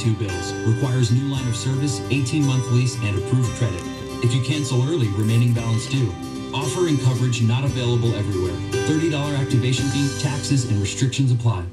Two bills. Requires new line of service, 18-month lease, and approved credit. If you cancel early, remaining balance due. Offering coverage not available everywhere. $30 activation fee, taxes, and restrictions apply.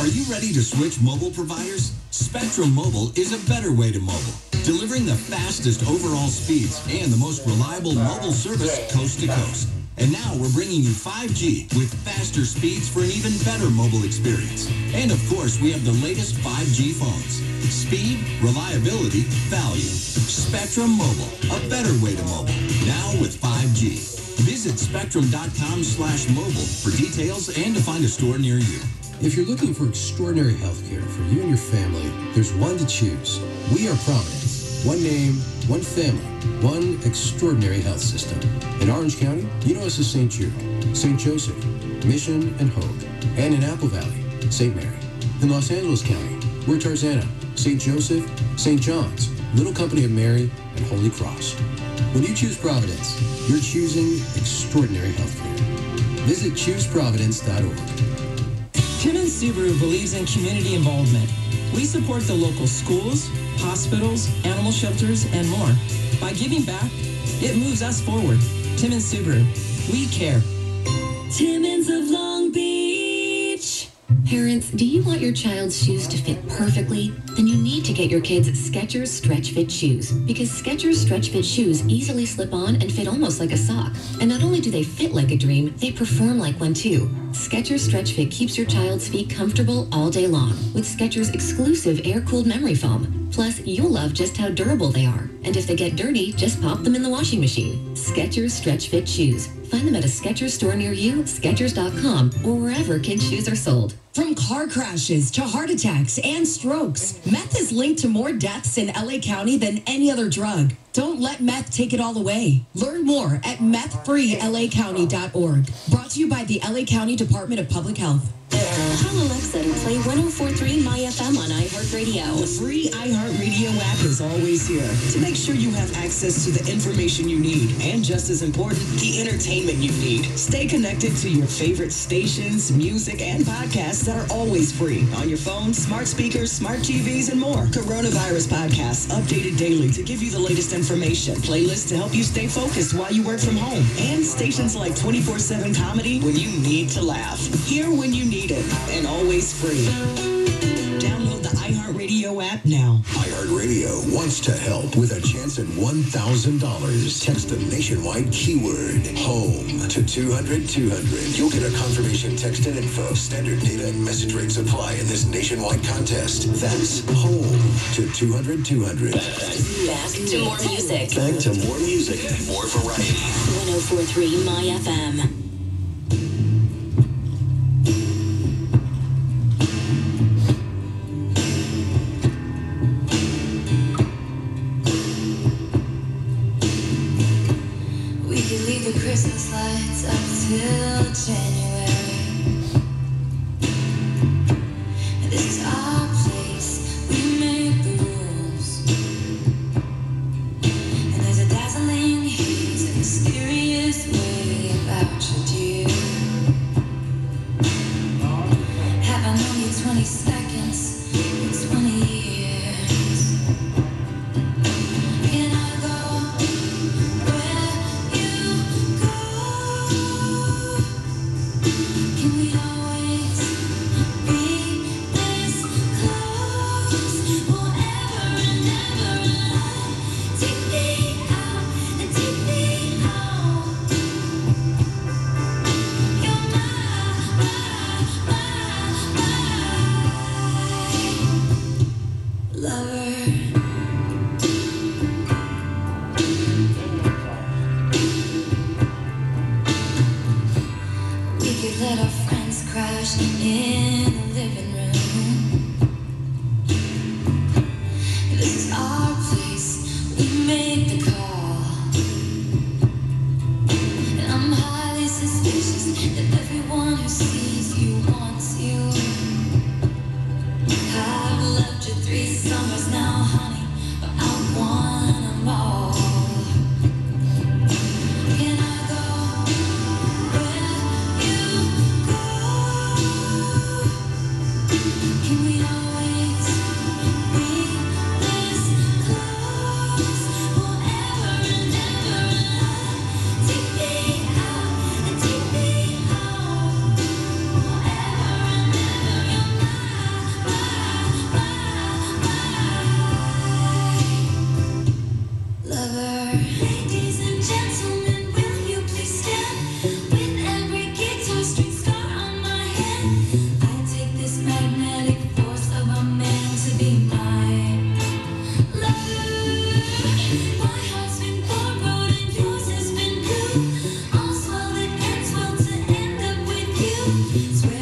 Are you ready to switch mobile providers? Spectrum Mobile is a better way to mobile, delivering the fastest overall speeds and the most reliable mobile service coast to coast. And now we're bringing you 5G with faster speeds for an even better mobile experience. And of course, we have the latest 5G phones. Speed, reliability, value. Spectrum Mobile, a better way to mobile. Now with 5G. Visit spectrum.com slash mobile for details and to find a store near you. If you're looking for extraordinary health care for you and your family, there's one to choose. We are Providence. One name, one family, one extraordinary health system. In Orange County, you know us as St. Jude, St. Joseph, Mission, and Hope. And in Apple Valley, St. Mary. In Los Angeles County, we're Tarzana, St. Joseph, St. John's, Little Company of Mary, and Holy Cross. When you choose Providence, you're choosing extraordinary health care. Visit chooseprovidence.org. Timmons Subaru believes in community involvement. We support the local schools, hospitals, animal shelters, and more. By giving back, it moves us forward. Timmons Subaru. We care. Timmons of Long Beach. Parents, do you want your child's shoes to fit perfectly? Then you need to get your kids Skechers Stretch Fit shoes because Skechers Stretch Fit shoes easily slip on and fit almost like a sock. And not only do they fit like a dream, they perform like one too. Skechers Stretch Fit keeps your child's feet comfortable all day long with Skechers exclusive air-cooled memory foam. Plus, you'll love just how durable they are. And if they get dirty, just pop them in the washing machine. Skechers Stretch Fit shoes. Find them at a Skechers store near you, Skechers.com, or wherever kids' shoes are sold. From car crashes to heart attacks and strokes, meth is linked to more deaths in LA County than any other drug. Don't let meth take it all away. Learn more at methfreelacounty.org. Brought to you by the LA County Department of Public Health. Tell Alexa to play 1043 My FM on iHeartRadio. The free iHeartRadio app is always here to make sure you have access to the information you need and just as important, the entertainment you need. Stay connected to your favorite stations, music, and podcasts that are always free on your phone, smart speakers, smart TVs, and more. Coronavirus podcasts updated daily to give you the latest information, playlists to help you stay focused while you work from home, and stations like 24-7 comedy when you need to laugh. Here when you need it, and always free. Download the iHeartRadio app now. iHeartRadio wants to help with a chance at $1,000. Text the nationwide keyword home to 200 200. You'll get a confirmation text and info. Standard data and message rates apply in this nationwide contest. That's home to 200 200. Back to more music. Back to more music, more variety. 1043 My FM. Leave the Christmas lights up till January. crashing in.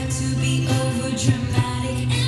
to be over dramatic.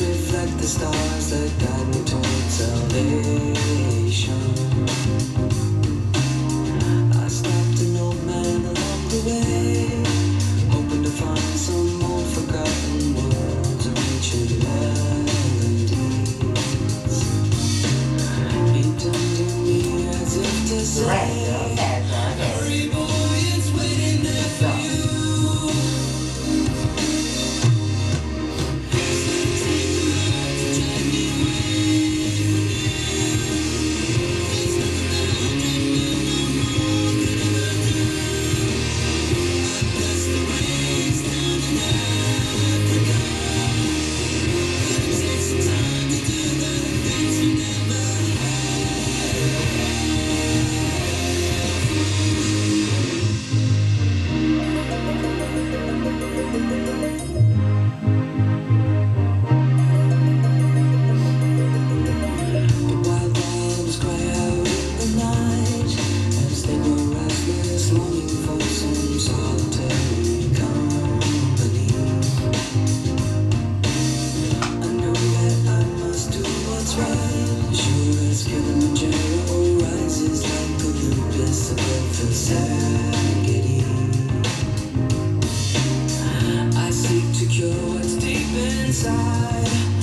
reflect the stars that guide me towards salvation. side.